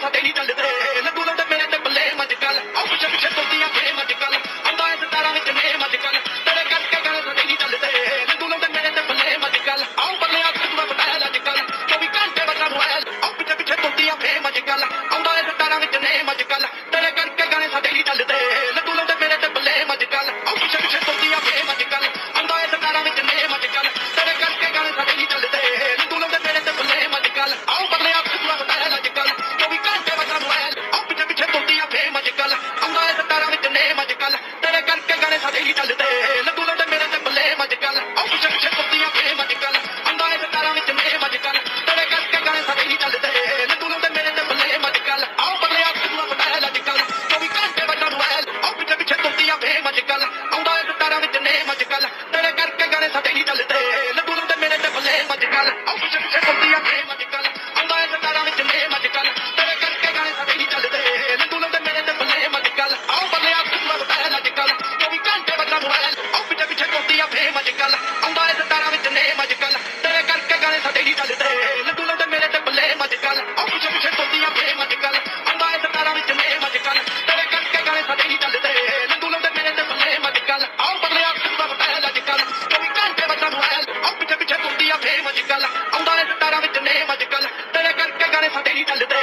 ਸਤੇ ਨਹੀਂ ਚੱਲਦੇ ਲੱਡੂ ਲਾਉਂਦੇ ਮੇਰੇ ਤੇ ਬੱਲੇ ਮੱਜ ਗੱਲ ਆਓ ਪਿੱਛੇ ਪਿੱਛੇ Oh. ਸਾਡੇ ਹੀ ਢੱਲਦਾ